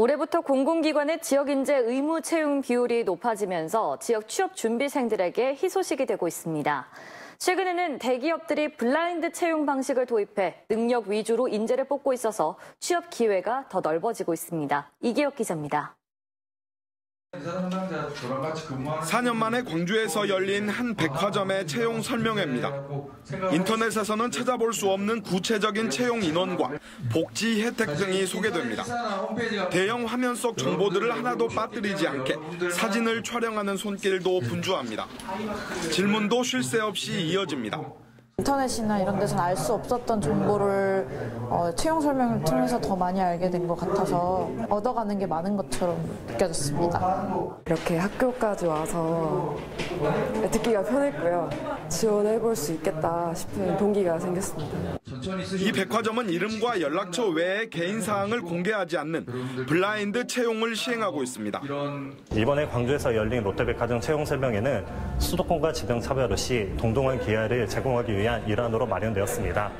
올해부터 공공기관의 지역인재 의무 채용 비율이 높아지면서 지역 취업 준비생들에게 희소식이 되고 있습니다. 최근에는 대기업들이 블라인드 채용 방식을 도입해 능력 위주로 인재를 뽑고 있어서 취업 기회가 더 넓어지고 있습니다. 이기혁 기자입니다. 4년 만에 광주에서 열린 한 백화점의 채용 설명회입니다. 인터넷에서는 찾아볼 수 없는 구체적인 채용 인원과 복지 혜택 등이 소개됩니다. 대형 화면 속 정보들을 하나도 빠뜨리지 않게 사진을 촬영하는 손길도 분주합니다. 질문도 쉴 새 없이 이어집니다. 인터넷이나 이런 데서는 알 수 없었던 정보를 어, 채용 설명을 통해서 더 많이 알게 된 것 같아서 얻어가는 게 많은 것처럼 느껴졌습니다. 이렇게 학교까지 와서 듣기가 편했고요. 지원해 볼 수 있겠다 싶은 동기가 생겼습니다. 이 백화점은 이름과 연락처 외에 개인 사항을 공개하지 않는 블라인드 채용을 시행하고 있습니다. 이번에 광주에서 열린 롯데백화점 채용 설명회는 수도권과 지방 차별 없이 동등한 기회를 제공하기 위한 일환으로 마련되었습니다.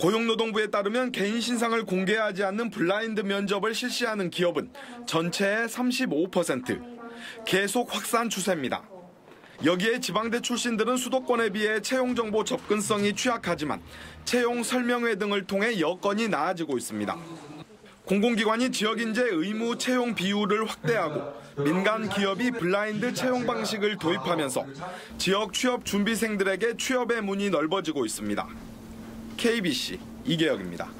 고용노동부에 따르면 개인 신상을 공개하지 않는 블라인드 면접을 실시하는 기업은 전체의 35%, 계속 확산 추세입니다. 여기에 지방대 출신들은 수도권에 비해 채용 정보 접근성이 취약하지만 채용 설명회 등을 통해 여건이 나아지고 있습니다. 공공기관이 지역인재 의무 채용 비율을 확대하고 민간 기업이 블라인드 채용 방식을 도입하면서 지역 취업 준비생들에게 취업의 문이 넓어지고 있습니다. KBC 이계혁입니다.